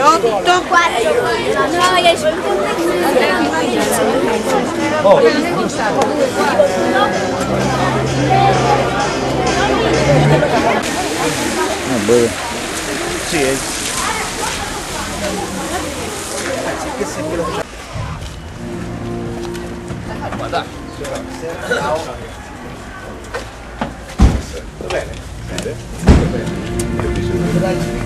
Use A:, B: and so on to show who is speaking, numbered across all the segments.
A: 28. No, jest... O. No, były. Sí, es. Así que se me lo... Guardate, bene, bene, bene.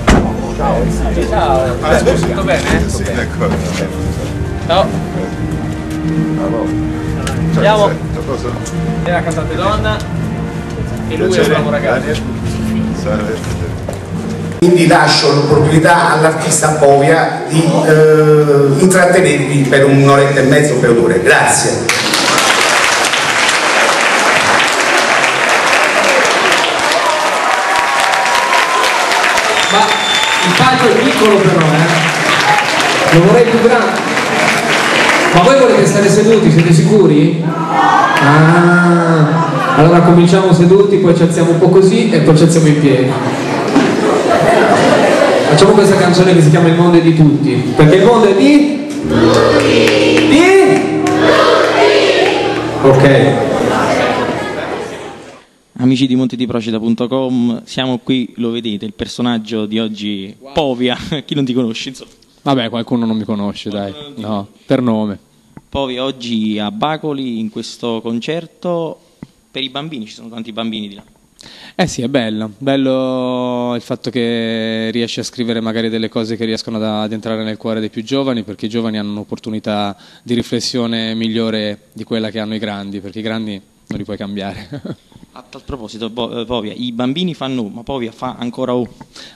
B: 6, 8,
C: Ah, scusi, tutto bene?
A: Sì, d'accordo.
C: Ciao,
A: Andiamo.
C: è la cantante donna e lui è un bravo ragazzo.
D: Quindi lascio l'opportunità all'artista Povia di eh, intrattenervi per un'oretta e mezzo per due ore. Grazie.
E: Ma il palco è piccolo però, eh. Lo vorrei più grande. Ma voi volete stare seduti, siete sicuri? Ah, allora cominciamo seduti, poi ci alziamo un po' così e poi ci alziamo in piedi. Facciamo questa canzone che si chiama Il mondo è di tutti. Perché il mondo è di? Tutti! Di? Tutti! Ok.
F: Amici di montediprocida.com, siamo qui, lo vedete, il personaggio di oggi, Povia, chi non ti conosce, insomma.
E: Vabbè, qualcuno non mi conosce, dai. No, per nome.
F: Povia oggi a Bacoli in questo concerto per i bambini, ci sono tanti bambini di là.
E: Eh sì, è bello, bello il fatto che riesci a scrivere magari delle cose che riescono ad, ad entrare nel cuore dei più giovani, perché i giovani hanno un'opportunità di riflessione migliore di quella che hanno i grandi, perché i grandi non li puoi cambiare.
F: A tal proposito, eh, Povia, i bambini fanno U, ma Povia fa ancora U.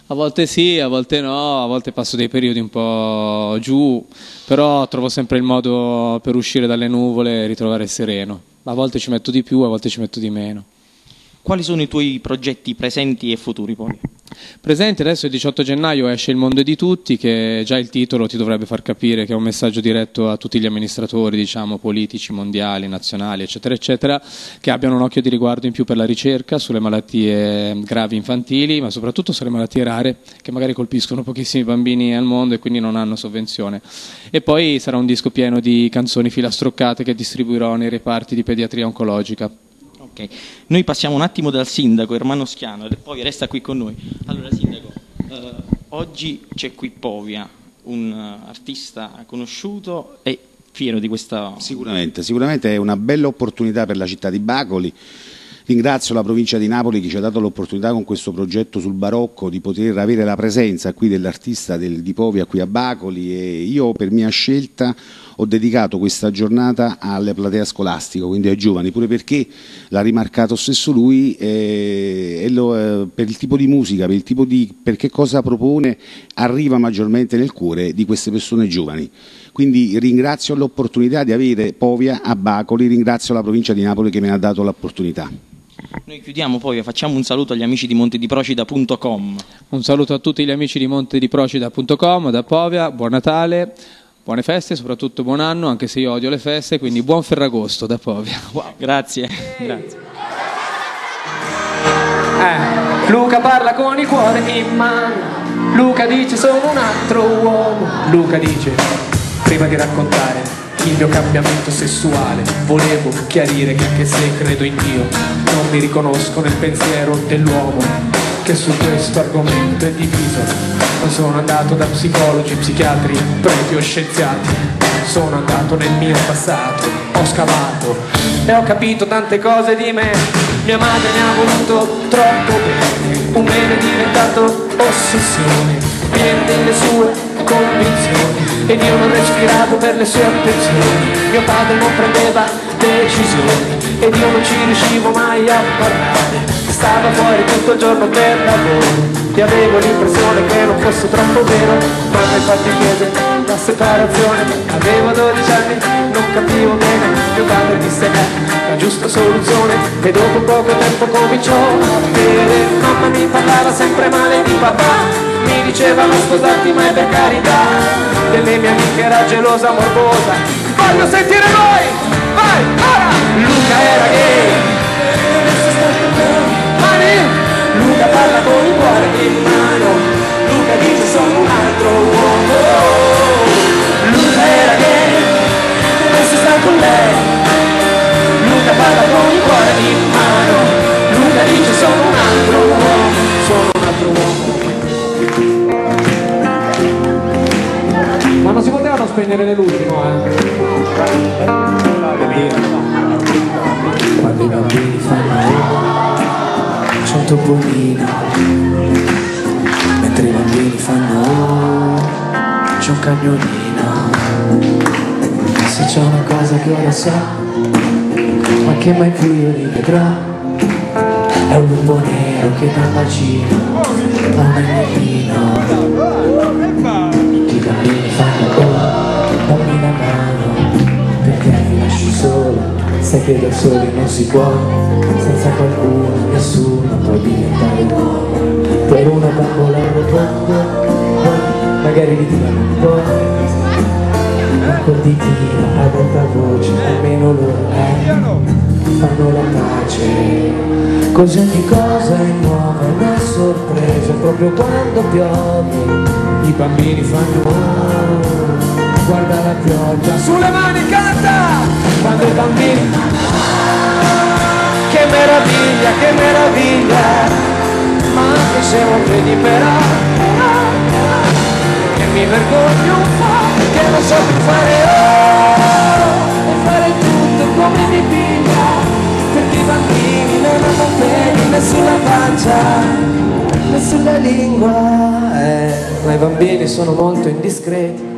E: A volte sì, a volte no, a volte passo dei periodi un po' giù, però trovo sempre il modo per uscire dalle nuvole e ritrovare il sereno. A volte ci metto di più, a volte ci metto di meno.
F: Quali sono i tuoi progetti presenti e futuri, Povia?
E: Presente adesso il 18 gennaio esce Il mondo di tutti, che già il titolo ti dovrebbe far capire che è un messaggio diretto a tutti gli amministratori, diciamo, politici, mondiali, nazionali, eccetera, eccetera, che abbiano un occhio di riguardo in più per la ricerca sulle malattie gravi infantili, ma soprattutto sulle malattie rare, che magari colpiscono pochissimi bambini al mondo e quindi non hanno sovvenzione. E poi sarà un disco pieno di canzoni filastroccate che distribuirò nei reparti di pediatria oncologica.
F: Ok, noi passiamo un attimo dal sindaco Ermano Schiano e poi resta qui con noi. Allora, sindaco, eh, oggi c'è qui Povia, un artista conosciuto e fiero di questa...
G: Sicuramente, sicuramente è una bella opportunità per la città di Bacoli. Ringrazio la provincia di Napoli che ci ha dato l'opportunità con questo progetto sul barocco di poter avere la presenza qui dell'artista del, di Povia qui a Bacoli e io per mia scelta ho dedicato questa giornata alla platea scolastica, quindi ai giovani, pure perché l'ha rimarcato stesso lui eh, lo, eh, per il tipo di musica, per, il tipo di, per che cosa propone, arriva maggiormente nel cuore di queste persone giovani. Quindi ringrazio l'opportunità di avere Povia a Bacoli, ringrazio la provincia di Napoli che me ne ha dato l'opportunità.
F: Noi chiudiamo Povia, facciamo un saluto agli amici di montediprocida.com.
E: Un saluto a tutti gli amici di montediprocida.com, da Povia, buon Natale, buone feste, soprattutto buon anno, anche se io odio le feste, quindi buon Ferragosto da Povia.
F: Grazie. Grazie.
E: Eh, Luca parla con il cuore in mano, Luca dice sono un altro uomo, Luca dice prima di raccontare il mio cambiamento sessuale, volevo chiarire che anche se credo in Dio, non mi riconosco nel pensiero dell'uomo che su questo argomento è diviso. Non sono andato da psicologi, psichiatri, preti o scienziati, sono andato nel mio passato, ho scavato e ho capito tante cose di me. Mia madre mi ha voluto troppo bene, un bene diventato ossessione, piena delle sue convinzioni ed io non respiravo per le sue attenzioni. Mio padre non prendeva decisioni ed io non ci riuscivo mai a parlare. Stava fuori tutto il giorno per lavoro e avevo l'impressione che non fosse troppo vero. Quando infatti chiese la separazione, avevo 12 anni, non capivo bene. Mio padre disse è la giusta soluzione e dopo poco tempo cominciò a bere. Mamma mi parlava sempre male di papà mi diceva non sposarti mai per carità. Delle mie amiche era gelosa morbosa. Voglio sentire voi! Vai ora! Luca era gay
B: topolino Mentre i bambini fanno c'è un cagnolino. Se c'è una cosa che ora so Ma che mai più io rivedrò È un lupo nero che dà bacino A un agnellino Tutti i bambini fanno oh Dammi la mano Perché mi lasci solo Sai che da soli non si può Senza qualcuno nessuno può diventare nuovo Per una bambola rotonda magari li tirano un po' Ma col ditino ad alta voce Almeno loro eh, fanno la pace. Così ogni cosa è nuova, è una sorpresa Proprio quando piove I bambini fanno oh, Guarda la pioggia Sulle mani canta! Quando i bambini Che meraviglia, che meraviglia. Ma anche se non credi però Che mi vergogno un po' Che non so più fare oh, E fare tutto come mi piglia. Perché i bambini non hanno peli né sulla pancia Né sulla lingua eh, Ma i bambini sono molto indiscreti